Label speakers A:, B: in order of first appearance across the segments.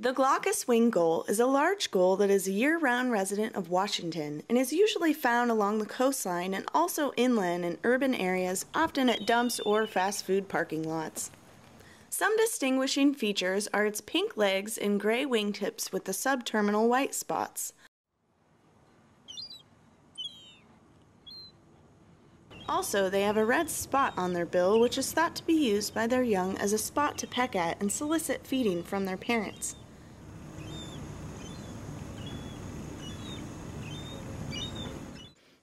A: The glaucous winged gull is a large gull that is a year round resident of Washington and is usually found along the coastline and also inland in urban areas, often at dumps or fast food parking lots. Some distinguishing features are its pink legs and gray wingtips with the subterminal white spots. Also, they have a red spot on their bill, which is thought to be used by their young as a spot to peck at and solicit feeding from their parents.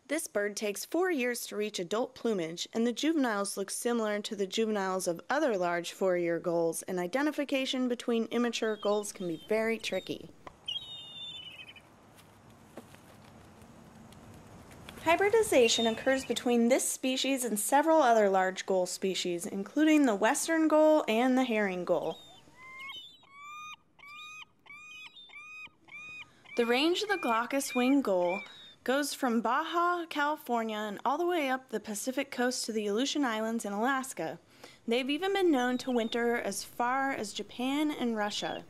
A: This bird takes four years to reach adult plumage, and the juveniles look similar to the juveniles of other large four-year gulls, and identification between immature gulls can be very tricky. Hybridization occurs between this species and several other large gull species, including the western gull and the herring gull. The range of the glaucous winged gull Goes from Baja, California, and all the way up the Pacific coast to the Aleutian Islands in Alaska. They've even been known to winter as far as Japan and Russia.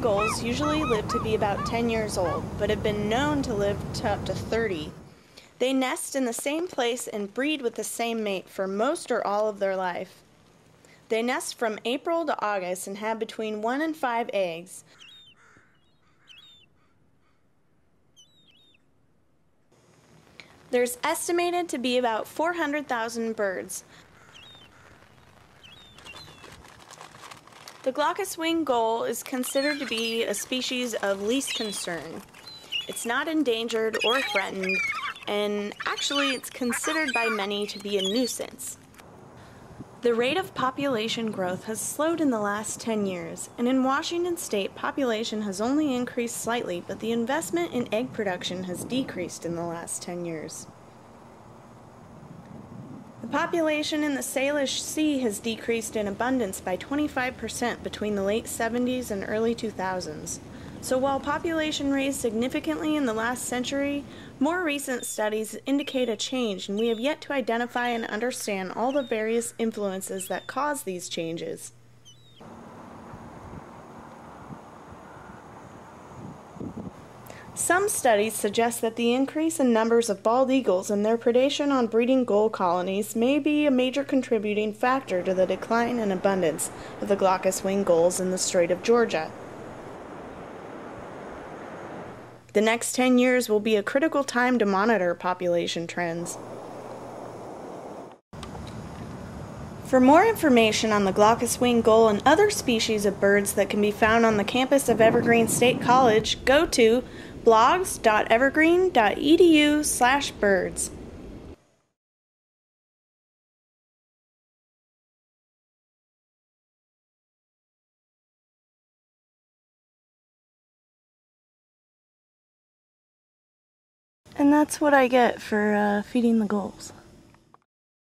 A: Gulls usually live to be about 10 years old, but have been known to live to up to 30. They nest in the same place and breed with the same mate for most or all of their life. They nest from April to August and have between one and five eggs. There's estimated to be about 400,000 birds. The glaucous winged gull is considered to be a species of least concern. It's not endangered or threatened, and actually it's considered by many to be a nuisance. The rate of population growth has slowed in the last 10 years, and in Washington state, population has only increased slightly, but the investment in egg production has decreased in the last 10 years. The population in the Salish Sea has decreased in abundance by 25% between the late 70s and early 2000s. So while population raised significantly in the last century, more recent studies indicate a change and we have yet to identify and understand all the various influences that cause these changes. Some studies suggest that the increase in numbers of bald eagles and their predation on breeding gull colonies may be a major contributing factor to the decline in abundance of the glaucous winged gulls in the Strait of Georgia. The next 10 years will be a critical time to monitor population trends. For more information on the glaucous winged gull and other species of birds that can be found on the campus of Evergreen State College, go to blogs.evergreen.edu/birds. And that's what I get for uh, feeding the gulls.